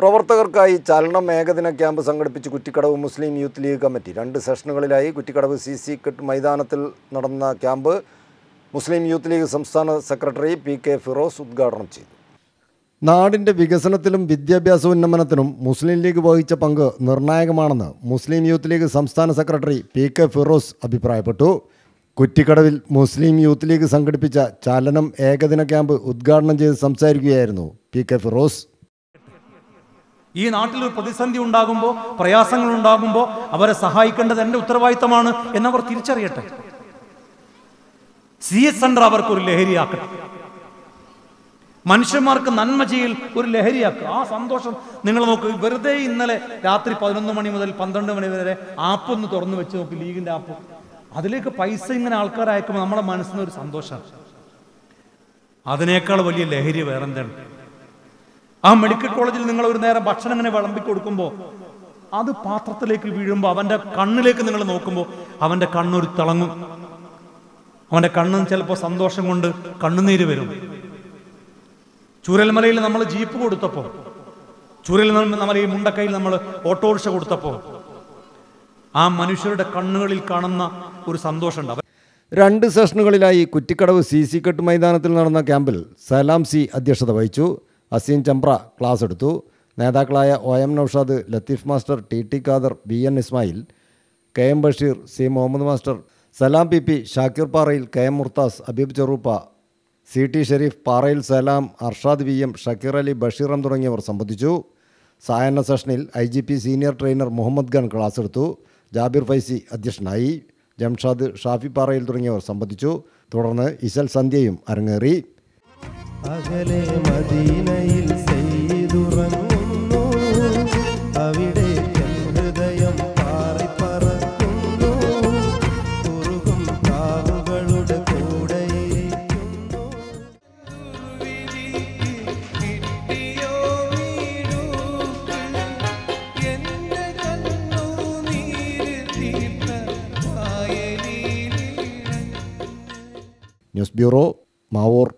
പ്രവർത്തകർക്കായി ചലനം ഏകദിന ക്യാമ്പ് സംഘടിപ്പിച്ച് Kuttikkadavu Muslim Youth League committee. രണ്ട് സെഷനുകളിലായി കുറ്റിക്കടവ് സി സി കെട്ട് മൈതാനത്തിൽ നടന്ന ക്യാമ്പ് മുസ്ലിം യൂത്ത് ലീഗ് സംസ്ഥാന സെക്രട്ടറി പി കെ ഫിറോസ് ഉദ്ഘാടനം ചെയ്തു. നാടിന്റെ വികസനത്തിലും വിദ്യാഭ്യാസ ഉന്നമനത്തിനും മുസ്ലിം ലീഗ് വഹിച്ച പങ്ക് നിർണായകമാണെന്ന് മുസ്ലിം യൂത്ത് ലീഗ് സംസ്ഥാന സെക്രട്ടറി പി കെ ഫിറോസ് അഭിപ്രായപ്പെട്ടു. കുറ്റിക്കടവിൽ മുസ്ലിം യൂത്ത് ലീഗ് സംഘടിപ്പിച്ച ചലനം ഏകദിന ക്യാമ്പ് ഉദ്ഘാടനം ചെയ്ത് സംസാരിക്കുകയായിരുന്നു പി കെ ഫിറോസ്. ഈ നാട്ടിൽ ഒരു പ്രതിസന്ധി ഉണ്ടാകുമ്പോൾ പ്രയാസങ്ങൾ ഉണ്ടാകുമ്പോൾ അവരെ സഹായിക്കേണ്ടത് എന്റെ ഉത്തരവാദിത്തമാണ് എന്നവർ തിരിച്ചറിയട്ടെ. സി എസ് സെന്റർ അവർക്ക് ഒരു ലഹരിയാക്കട്ടെ. മനുഷ്യന്മാർക്ക് നന്മ ചെയ്യൽ ഒരു ലഹരിയാക്കുക. ആ സന്തോഷം നിങ്ങൾ നോക്ക് വെറുതെ ഇന്നലെ രാത്രി പതിനൊന്ന് മണി മുതൽ പന്ത്രണ്ട് മണി വരെ ആപ്പ് ഒന്ന് തുറന്നു വെച്ച് നോക്കി ലീഗിന്റെ ആപ്പ് അതിലേക്ക് പൈസ ഇങ്ങനെ ആൾക്കാർ അയക്കുമ്പോൾ നമ്മുടെ മനസ്സിന് ഒരു സന്തോഷമാണ് അതിനേക്കാൾ വലിയ ലഹരി വേറെന്താണ്? ആ മെഡിക്കൽ കോളേജിൽ നിങ്ങൾ ഒരു നേരം ഭക്ഷണം ഇങ്ങനെ വിളമ്പി കൊടുക്കുമ്പോൾ അത് പാത്രത്തിലേക്ക് വീഴുമ്പോൾ അവന്റെ കണ്ണിലേക്ക് നിങ്ങൾ നോക്കുമ്പോൾ അവന്റെ കണ്ണൊരു തിളങ്ങും. അവന്റെ കണ്ണും ചിലപ്പോൾ സന്തോഷം കൊണ്ട് കണ്ണുനീര് വരും. ചൂരൽമലയിൽ നമ്മൾ ജീപ്പ് കൊടുത്തപ്പോൾ ചൂരൽ നമ്മൾ ഈ മുണ്ടക്കയിൽ നമ്മൾ ഓട്ടോറിക്ഷ കൊടുത്തപ്പോൾ ആ മനുഷ്യരുടെ കണ്ണുകളിൽ കാണുന്ന ഒരു സന്തോഷം ഉണ്ട് രണ്ട് സെഷനുകളിലായി കുറ്റിക്കടവ് സി സി കെട്ട് മൈതാനത്തിൽ നടന്ന ക്യാമ്പിൽ സലാം സി അധ്യക്ഷത വഹിച്ചു. അസീൻ ചമ്പ്ര ക്ലാസ് എടുത്തു. നേതാക്കളായ O M Noushad Latheef master T T Khader B N Ismail K M Basheer C Muhammad master Salam P P Shakir Parayil K M Murthas Abeeb Cheruppa C T Sharif Parayil Salam Arshad V M Shakir Ali ബഷീറം തുടങ്ങിയവർ സംബന്ധിച്ചു. സായന്ന സെഷനിൽ I G P senior trainer Muhammad Khan class എടുത്തു. ജാബിർ ഫൈസി അധ്യക്ഷനായി. ജംഷാദ് ഷാഫി പാറയിൽ തുടങ്ങിയവർ സംബന്ധിച്ചു. തുടർന്ന് ഇസൽ സന്ധ്യയും അരങ്ങേറി. അകലെ മദീനയിൽ ചെയ്തുറങ്ങുന്നു അവിടെ ഹൃദയം പാറിപ്പറക്കുന്നു കുറുകും കാവുകളുടെ കൂടെ ന്യൂസ് ബ്യൂറോ മാവൂർ.